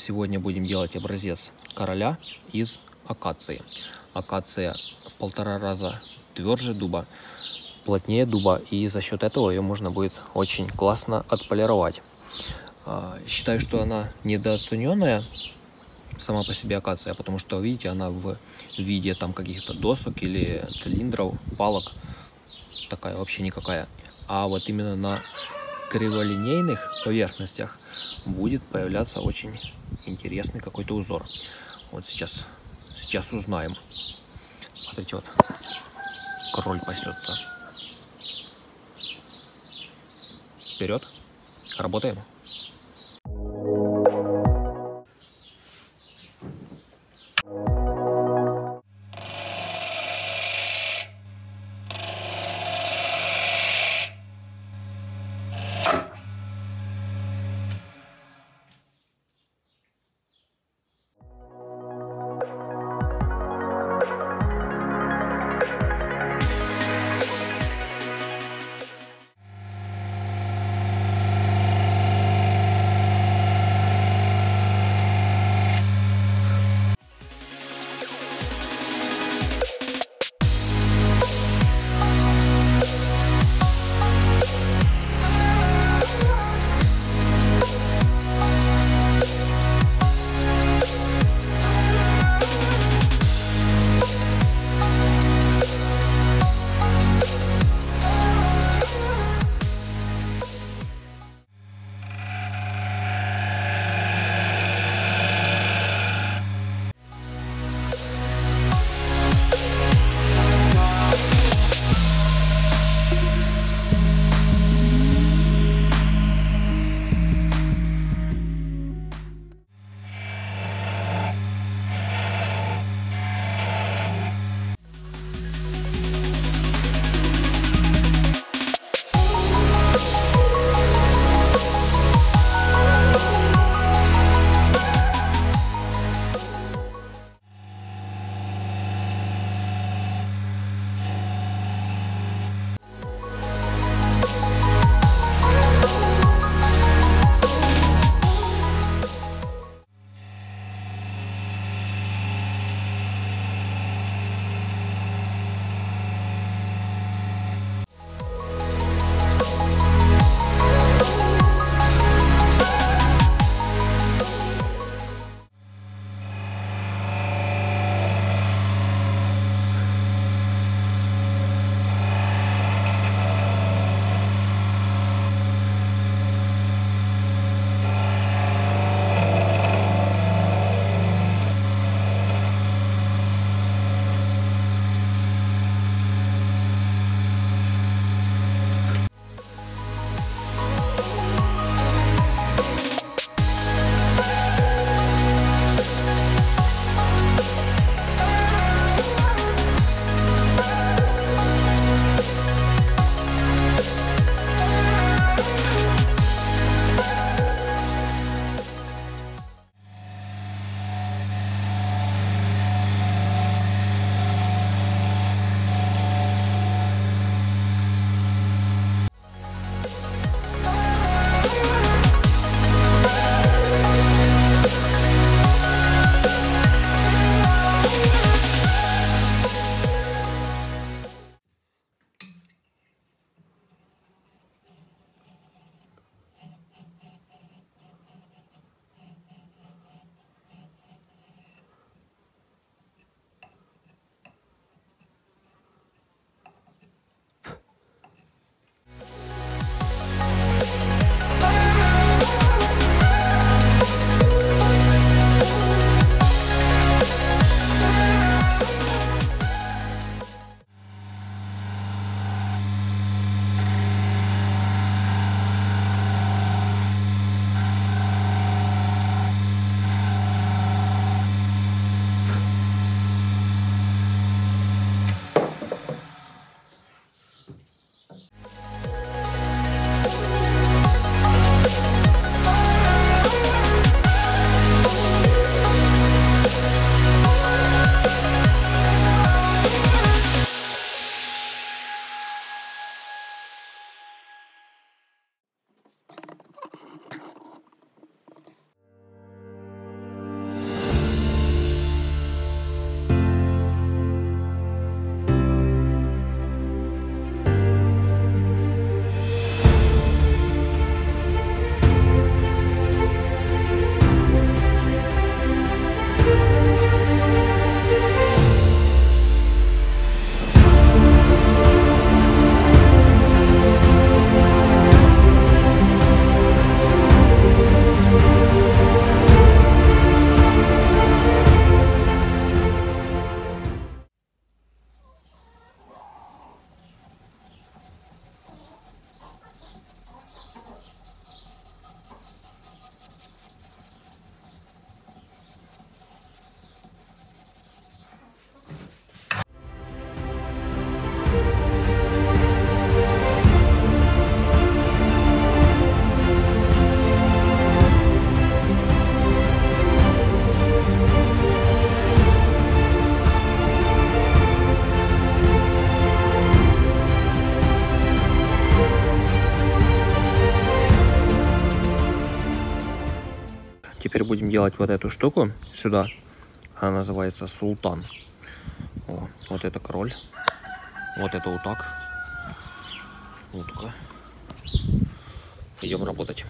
Сегодня будем делать образец короля из акации. Акация в полтора раза тверже дуба, плотнее дуба, и за счет этого ее можно будет очень классно отполировать. А, считаю, что она недооцененная, сама по себе акация, потому что, видите, она в виде там каких-то досок или цилиндров, палок, такая вообще никакая. А вот именно на криволинейных поверхностях будет появляться очень интересный какой-то узор. Вот сейчас, сейчас узнаем. Смотрите, вот король пасется. Вперед, работаем. Теперь будем делать вот эту штуку сюда. Она называется султан. О, вот это король. Вот это вот так. Утка. Идем работать.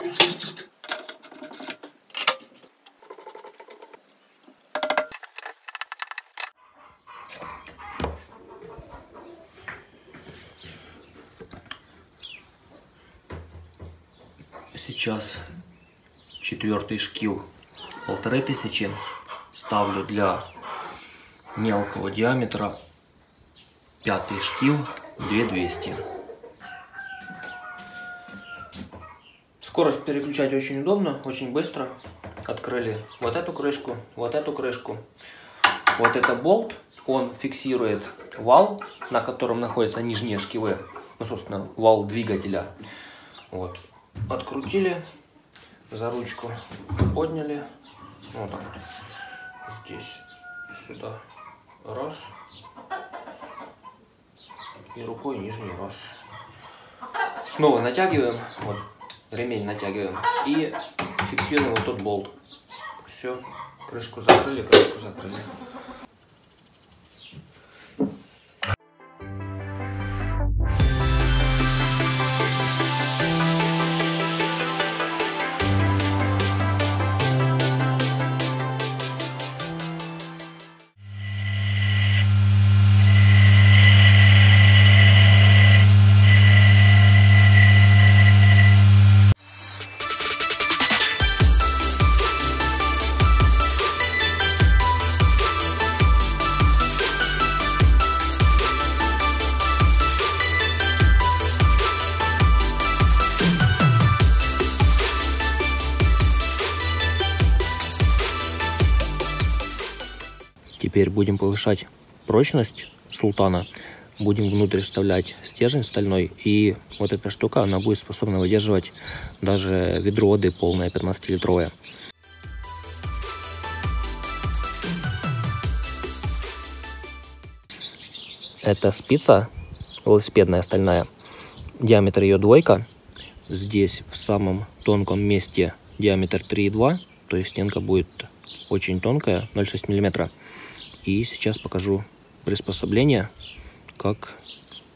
Сейчас четвертый шкив полторы тысячи. Ставлю для мелкого диаметра пятый шкив 2200. Скорость переключать очень удобно, очень быстро. Открыли вот эту крышку, вот эту крышку. Вот это болт, он фиксирует вал, на котором находятся нижние шкивы. Ну, собственно, вал двигателя. Вот. Открутили за ручку, подняли. Вот так вот. Здесь, сюда. Раз. И рукой нижний раз. Снова натягиваем. Вот ремень натягиваем и фиксируем вот тот болт. Все, крышку закрыли, крышку закрыли. Будем повышать прочность султана. Будем внутрь вставлять стержень стальной. И вот эта штука, она будет способна выдерживать даже ведро воды полное 15-литровое. Это спица велосипедная стальная. Диаметр ее двойка. Здесь в самом тонком месте диаметр 3,2. То есть стенка будет очень тонкая, 0,6 миллиметра. И сейчас покажу приспособление, как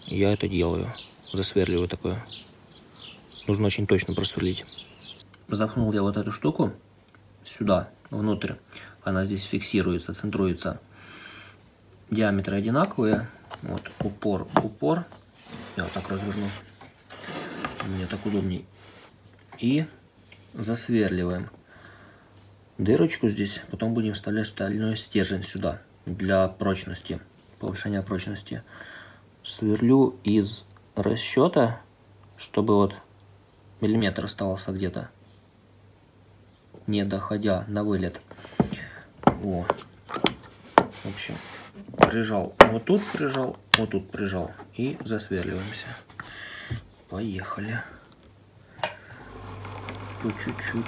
я это делаю. Засверливаю такое. Нужно очень точно просверлить. Запхнул я вот эту штуку сюда, внутрь. Она здесь фиксируется, центруется. Диаметры одинаковые. Вот, упор, упор. Я вот так разверну. Мне так удобней. И засверливаем дырочку здесь. Потом будем вставлять стальной стержень сюда для прочности, повышения прочности. Сверлю из расчета, чтобы вот миллиметр оставался где-то, не доходя на вылет. О. В общем, прижал вот тут, прижал, вот тут прижал. И засверливаемся. Поехали. По чуть-чуть.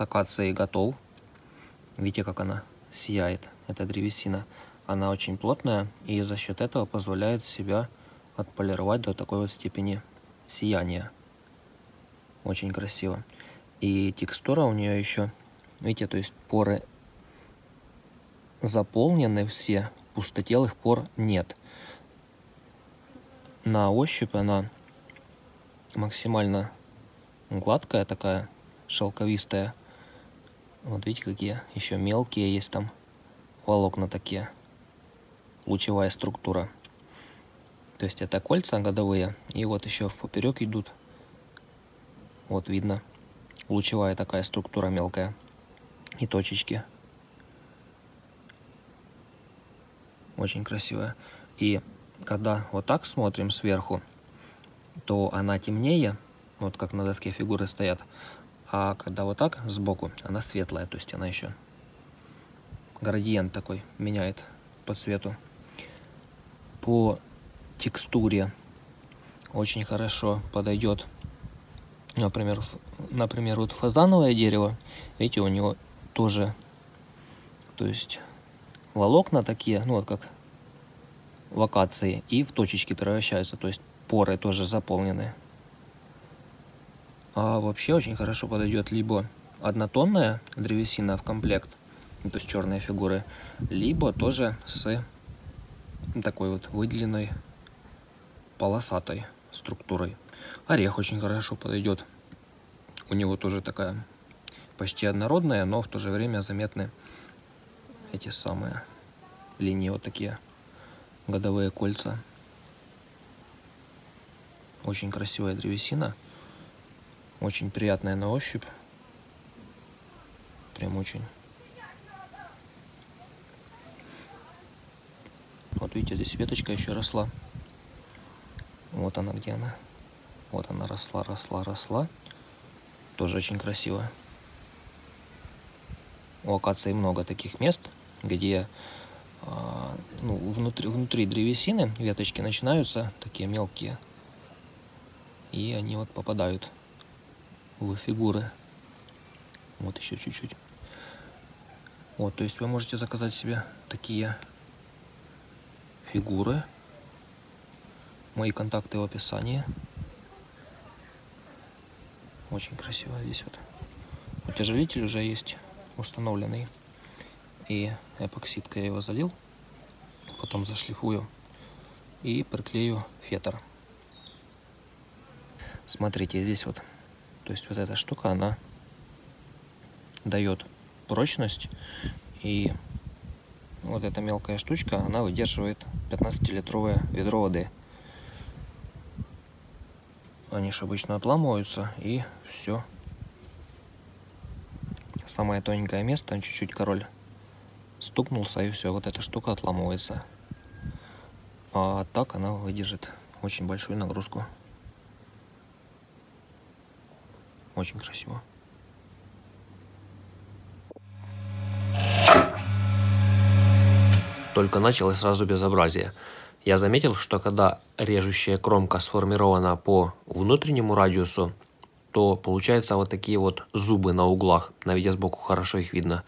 С акацией готов. Видите, как она сияет, эта древесина. Она очень плотная и за счет этого позволяет себя отполировать до такой вот степени сияния. Очень красиво. И текстура у нее еще, видите, то есть поры заполнены все, пустотелых пор нет. На ощупь она максимально гладкая такая, шелковистая. Вот видите, какие еще мелкие есть там волокна такие. Лучевая структура. То есть это кольца годовые. И вот еще в поперек идут. Вот видно. Лучевая такая структура мелкая. И точечки. Очень красивая. И когда вот так смотрим сверху, то она темнее, вот как на доске фигуры стоят. А когда вот так сбоку, она светлая, то есть она еще градиент такой меняет по цвету. По текстуре очень хорошо подойдет, например, например, вот фазановое дерево, видите, у него тоже, то есть волокна такие, ну вот как локации, и в точечки превращаются, то есть поры тоже заполнены. А вообще очень хорошо подойдет либо однотонная древесина в комплект, то есть черные фигуры, либо тоже с такой вот выделенной полосатой структурой. Орех очень хорошо подойдет. У него тоже такая почти однородная, но в то же время заметны эти самые линии вот такие годовые кольца. Очень красивая древесина. Очень приятная на ощупь. Прям очень. Вот видите, здесь веточка еще росла. Вот она где она. Вот она росла, росла, росла. Тоже очень красивая. У акации много таких мест, где а, ну, внутри, внутри древесины веточки начинаются такие мелкие. И они вот попадают в фигуры. Вот еще чуть-чуть. Вот, то есть вы можете заказать себе такие фигуры. Мои контакты в описании. Очень красиво здесь вот. Утяжелитель уже есть установленный. И эпоксидкой я его залил. Потом зашлифую и приклею фетр. Смотрите, здесь вот, то есть вот эта штука, она дает прочность. И вот эта мелкая штучка, она выдерживает 15-литровое ведро воды. Они же обычно отламываются и все. Самое тоненькое место, чуть-чуть король стукнулся и все, вот эта штука отламывается. А так она выдержит очень большую нагрузку. Очень красиво. Только начал и сразу безобразие. Я заметил, что когда режущая кромка сформирована по внутреннему радиусу, то получаются вот такие вот зубы на углах. На видео сбоку хорошо их видно.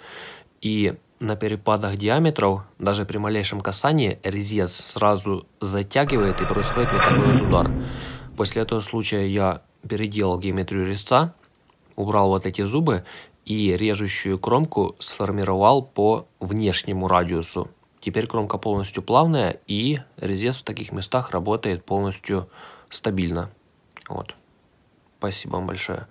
И на перепадах диаметров, даже при малейшем касании, резец сразу затягивает и происходит вот такой вот удар. После этого случая я переделал геометрию резца, убрал вот эти зубы и режущую кромку сформировал по внешнему радиусу. Теперь кромка полностью плавная и резец в таких местах работает полностью стабильно. Вот. Спасибо вам большое.